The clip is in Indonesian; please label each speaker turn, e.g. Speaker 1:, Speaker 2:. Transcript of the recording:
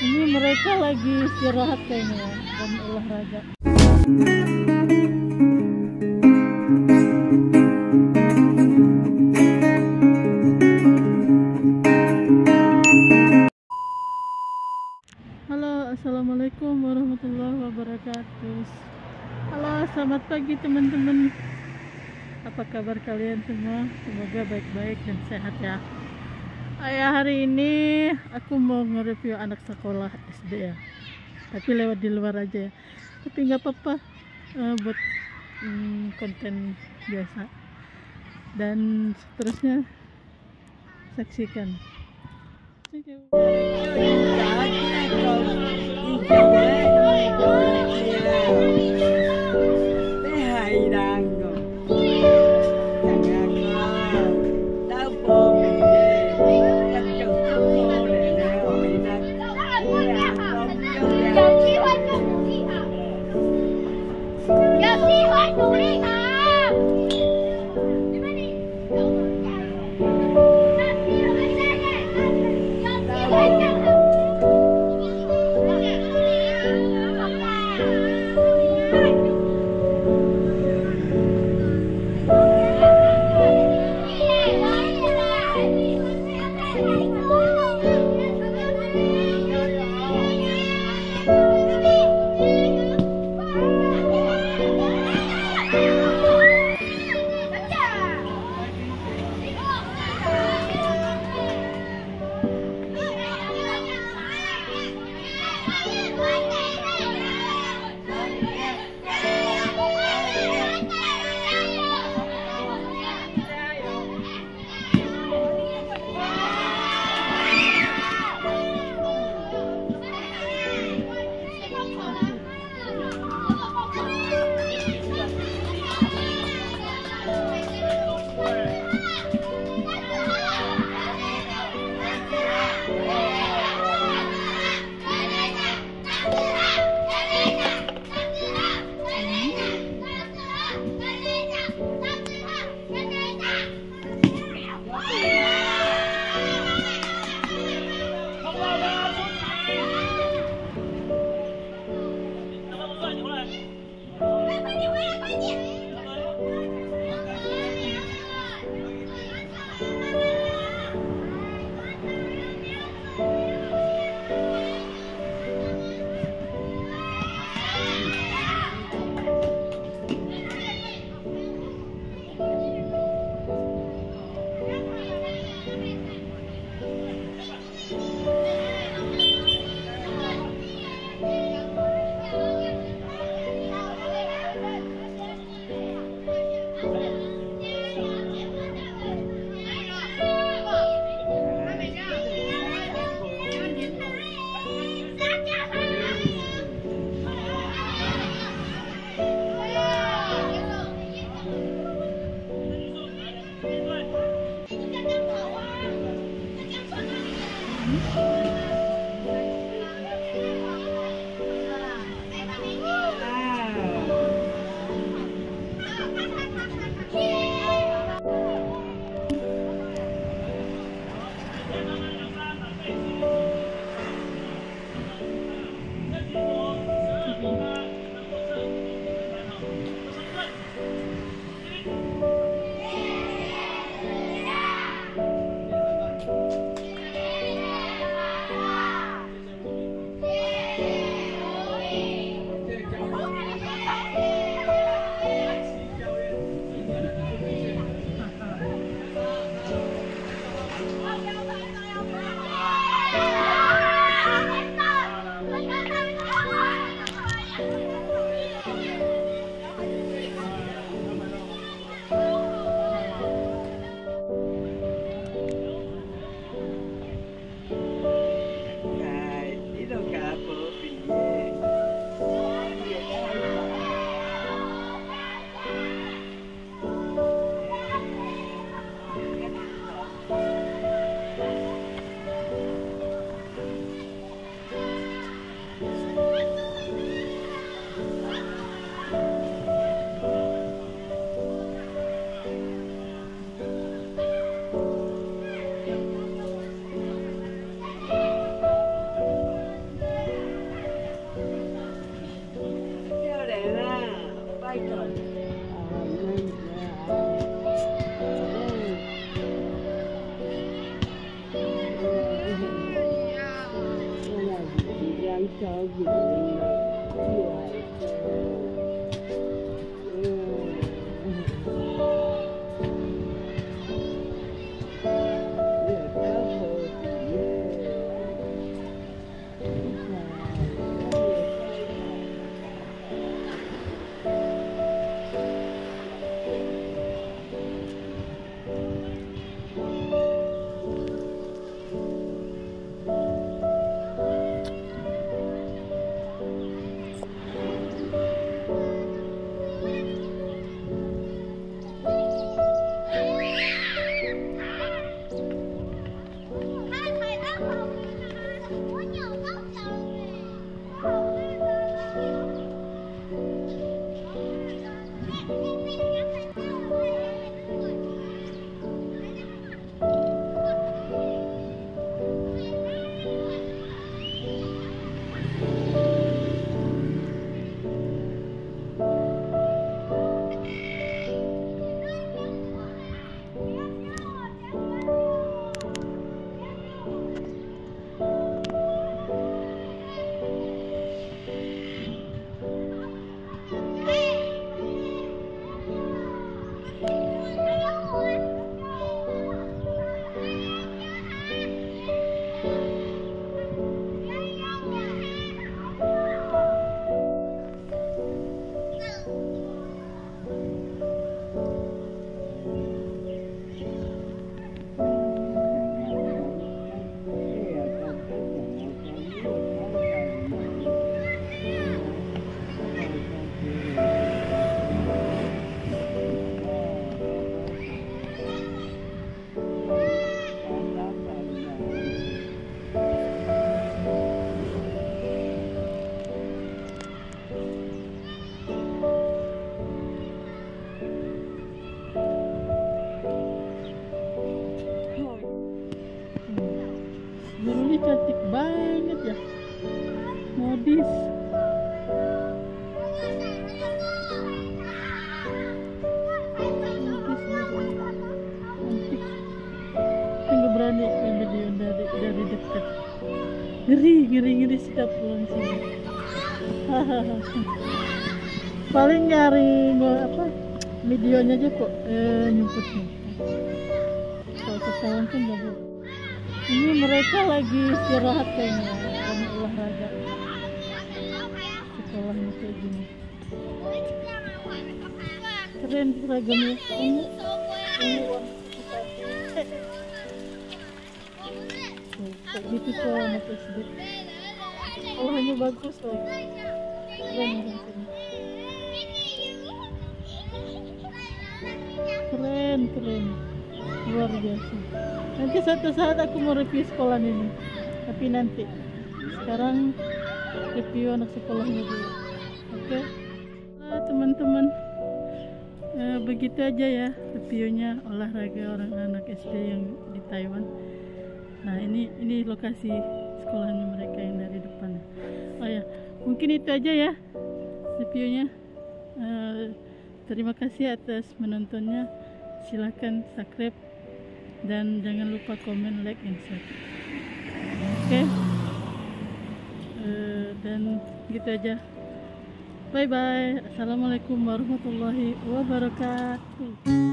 Speaker 1: Ini mereka lagi istirahat kayaknya ya, dan olahraga. Halo, assalamualaikum warahmatullahi wabarakatuh. Halo, selamat pagi teman-teman. Apa kabar kalian semua? Semoga baik-baik dan sehat ya. Ayah hari ini aku mau nge-review anak sekolah SD ya. Tapi lewat di luar aja ya. Tapi nggak apa-apa eh, buat mm, konten biasa. Dan seterusnya saksikan. Thank you. Yeah. Ngeri, ngeri, ngeri sikap sini. Paling nyari apa videonya aja kok eh, nyumput Kalau ketahuan kan nggak boleh. Ini mereka lagi istirahat kayaknya, lagi olahraga. Sekolahnya kayak gini. Keren seragamnya. Ini Gitu tuh anak SD. Sekolahnya bagus lagi. Keren. Keren. Luar biasa. Nanti suatu saat aku mau review sekolah ini. Tapi nanti. Sekarang review anak sekolahnya dulu. Oke. Nah, teman-teman. Eh, begitu aja ya reviewnya olahraga orang anak SD yang di Taiwan. Nah, ini ini lokasi sekolahnya mereka yang dari depan. Oh ya, mungkin itu aja ya reviewnya. Eh, terima kasih atas menontonnya. Silahkan subscribe dan jangan lupa komen, like, and share. Oke. Eh, dan gitu aja. Bye bye. Assalamualaikum warahmatullahi wabarakatuh.